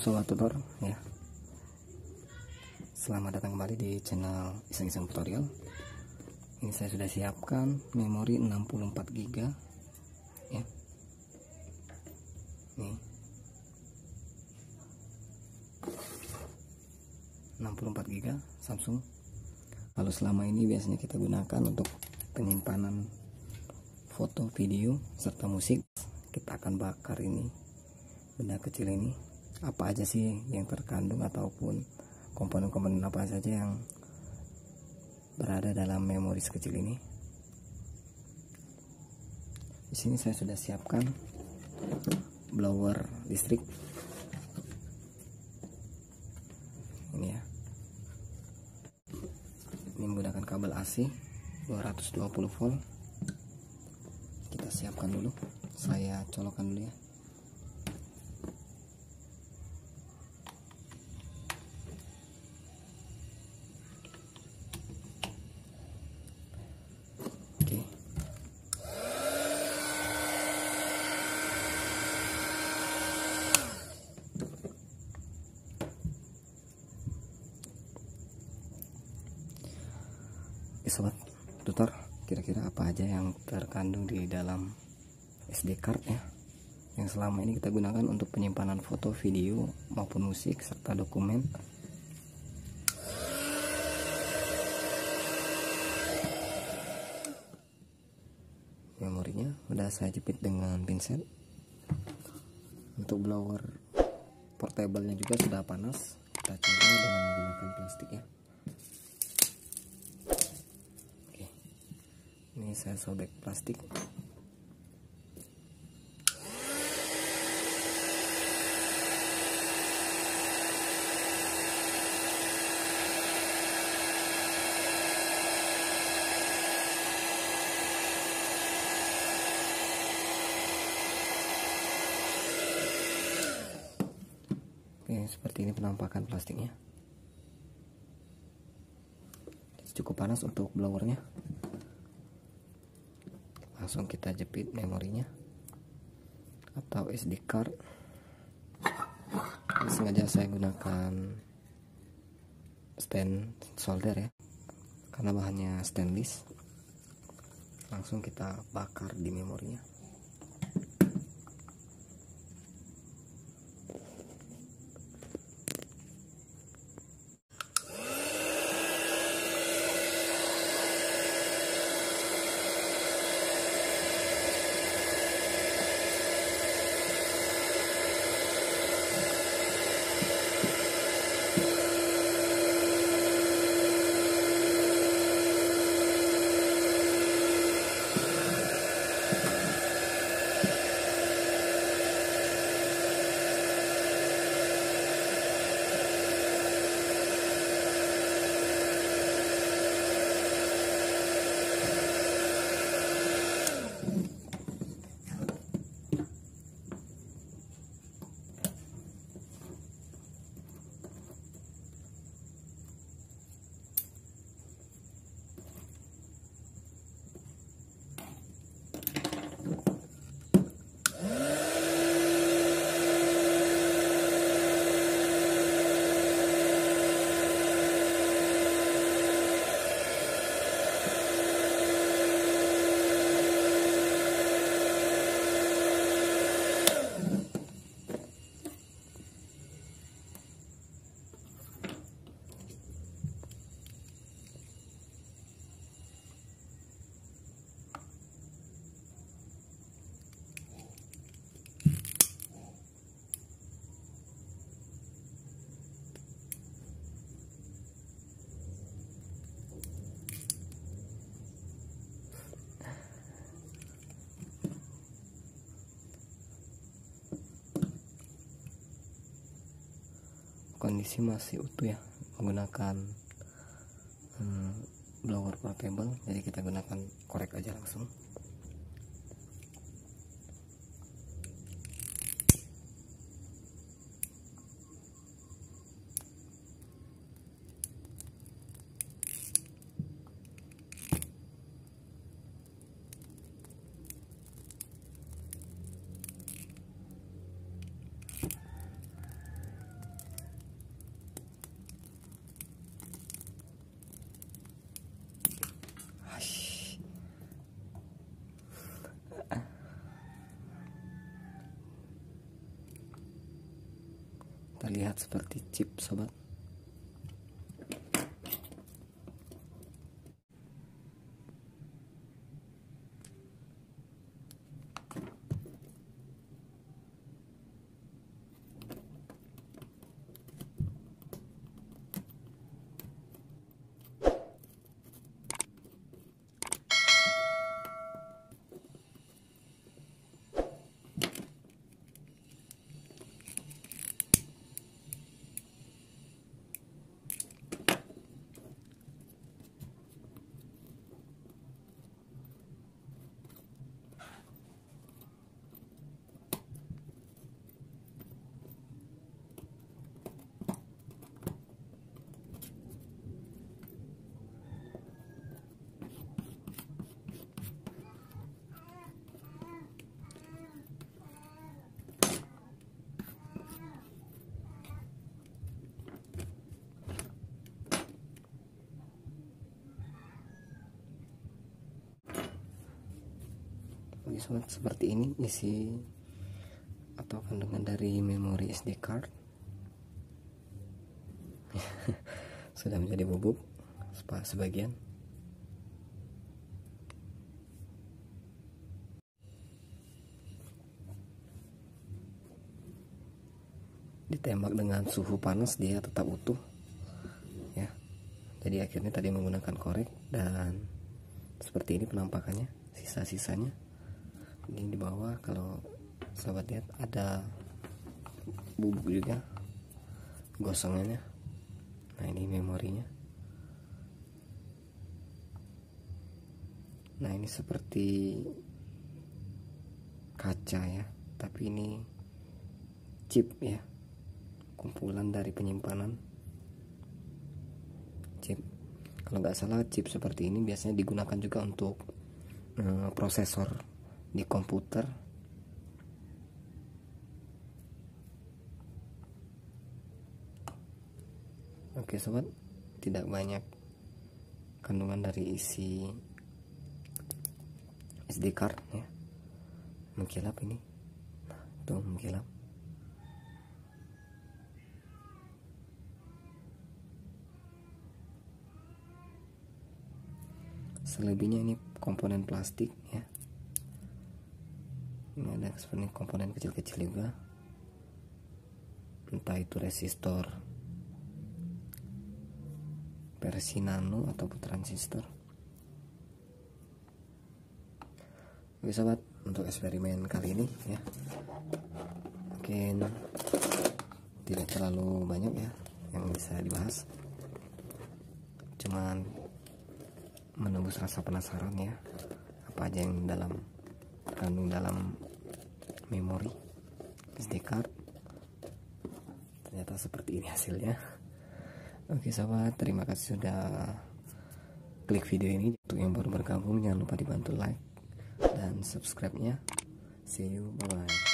Sobat tutor ya. Selamat datang kembali di channel iseng-iseng tutorial. Ini saya sudah siapkan memori 64 GB ya. Nih. 64 GB Samsung. Lalu selama ini biasanya kita gunakan untuk penyimpanan foto, video, serta musik. Kita akan bakar ini benda kecil ini apa aja sih yang terkandung ataupun komponen-komponen apa saja yang berada dalam memori sekecil ini. Di sini saya sudah siapkan blower listrik. Ini ya. Ini menggunakan kabel AC 220 volt. Kita siapkan dulu. Saya colokkan dulu ya. sobat tutor kira-kira apa aja yang terkandung di dalam SD card ya? Yang selama ini kita gunakan untuk penyimpanan foto, video maupun musik serta dokumen. Memorinya udah saya jepit dengan pinset untuk blower portable-nya juga sudah panas. Kita coba dengan menggunakan plastik ya ini saya sobek plastik Oke, seperti ini penampakan plastiknya. Cukup panas untuk blowernya langsung kita jepit memorinya. Atau SD card. Sengaja saya gunakan stand solder ya. Karena bahannya stainless. Langsung kita bakar di memorinya kondisi masih utuh ya menggunakan hmm, blower portable. Jadi kita gunakan korek aja langsung terlihat seperti chip sobat seperti ini isi atau kandungan dari memori SD card. Sudah menjadi bubuk sebagian. Ditembak dengan suhu panas dia tetap utuh ya. Jadi akhirnya tadi menggunakan korek dan seperti ini penampakannya sisa-sisanya ini di bawah kalau sahabat lihat ada bubuk juga gosongannya. Nah ini memorinya. Nah ini seperti kaca ya tapi ini chip ya kumpulan dari penyimpanan chip. Kalau nggak salah chip seperti ini biasanya digunakan juga untuk uh, prosesor di komputer. Oke sobat. Tidak banyak kandungan dari isi SD card ya. Mengkilap ini. Tuh mengkilap. Selebihnya ini komponen plastik ya ini ada seperti komponen kecil-kecil juga. Entah itu resistor versi nano ataupun transistor. Oke sobat untuk eksperimen kali ini ya. Mungkin tidak terlalu banyak ya yang bisa dibahas. Cuman menembus rasa penasaran ya apa aja yang dalam terkandung dalam memori SD card. Ternyata seperti ini hasilnya. Oke sahabat terima kasih sudah klik video ini. Untuk yang baru bergabung jangan lupa dibantu like dan subscribe nya see you bye bye